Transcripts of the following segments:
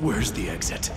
Where's the exit?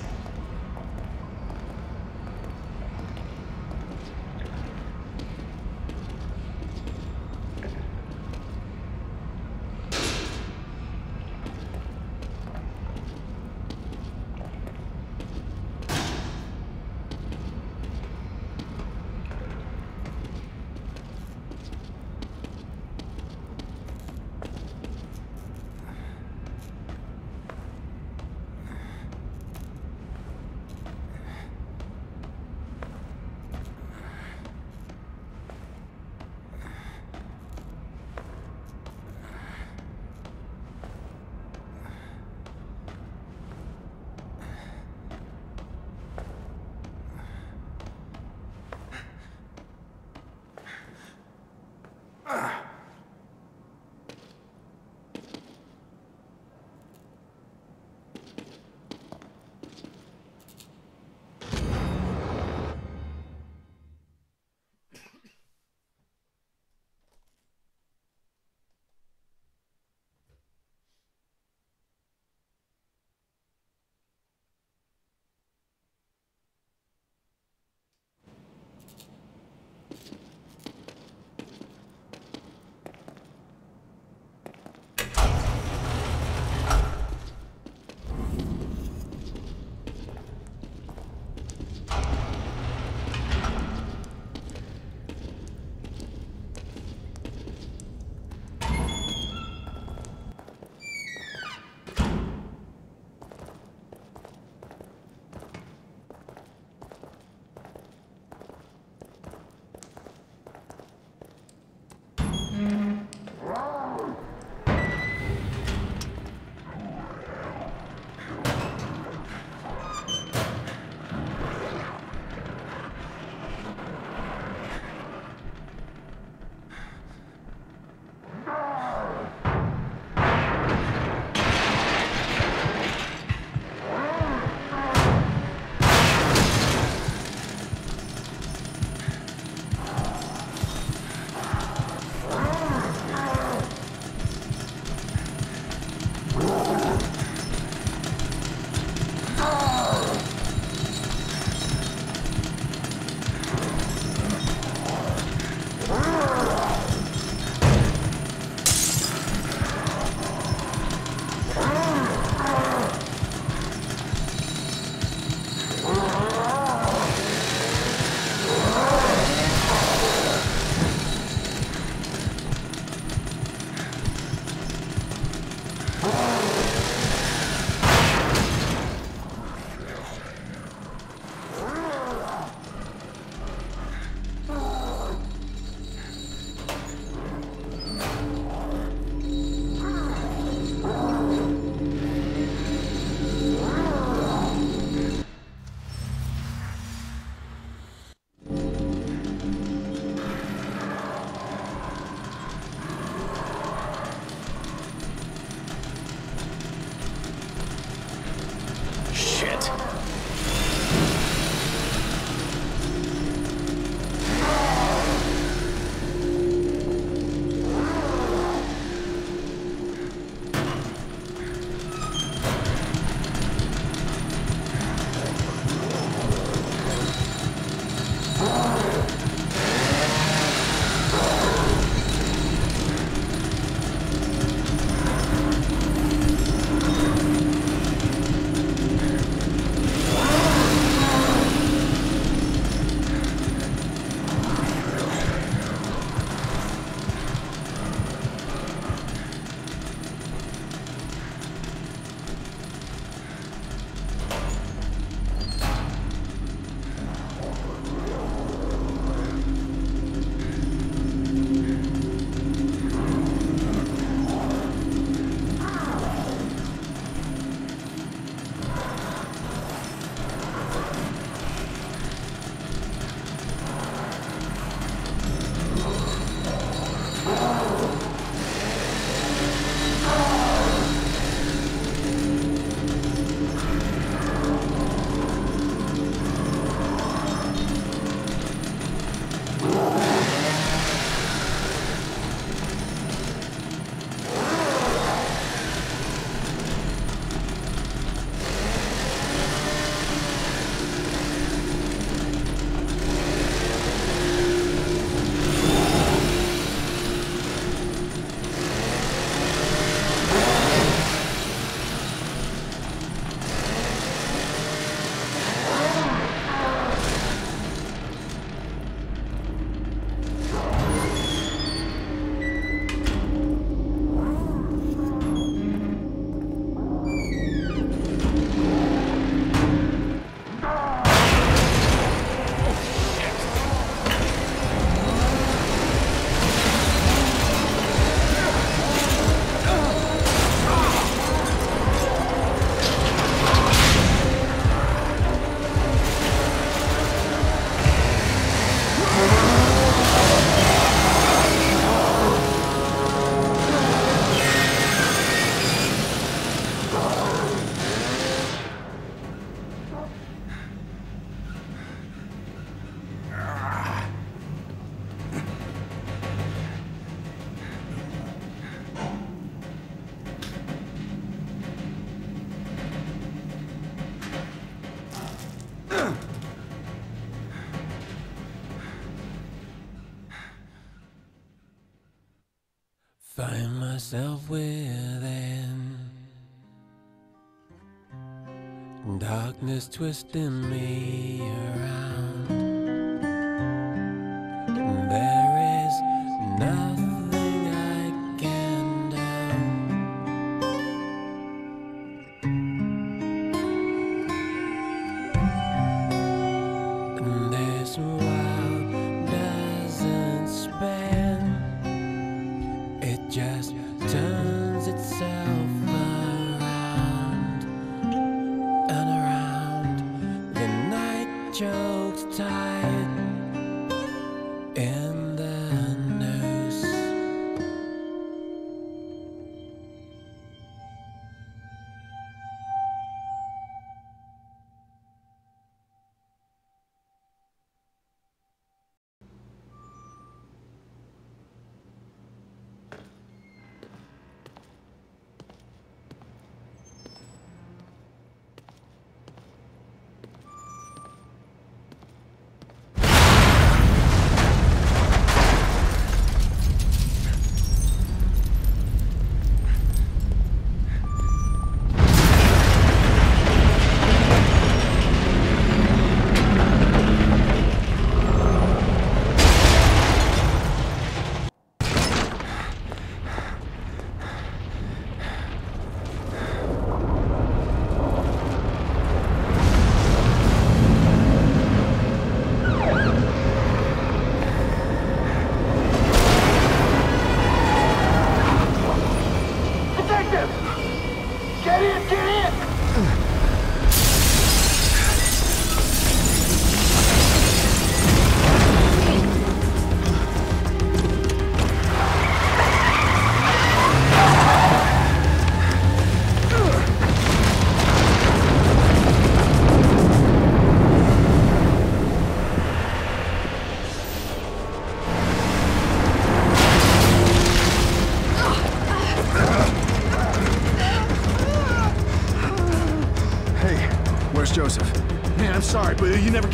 Within darkness twisting me around. Night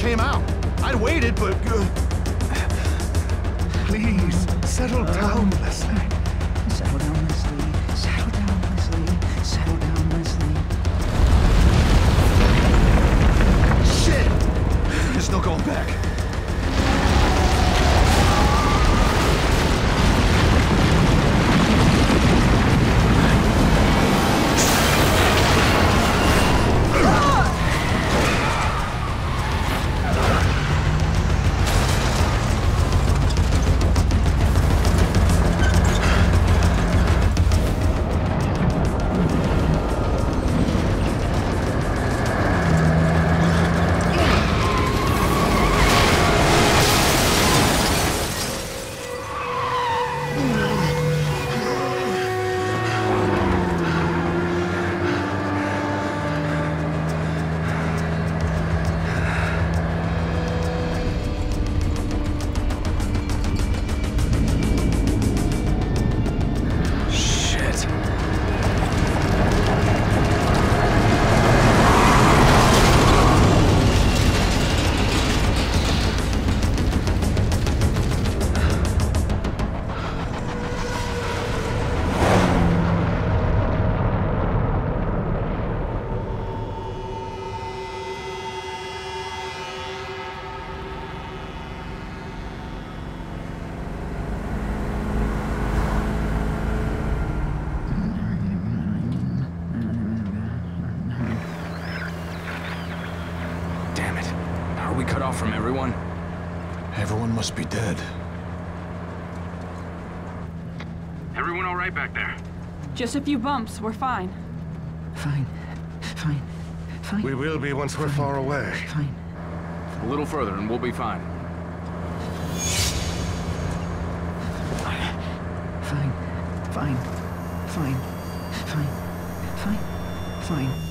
came out. I'd waited, but... uh, Please, settle down, Leslie. Settle down, Leslie. Settle down, Leslie. Settle down, Leslie. Shit! There's no going back. Everyone must be dead. Everyone all right back there? Just a few bumps, we're fine. Fine. Fine. Fine. We will be once we're far away. Fine. A little further and we'll be fine. Fine. Fine. Fine. Fine. Fine. Fine.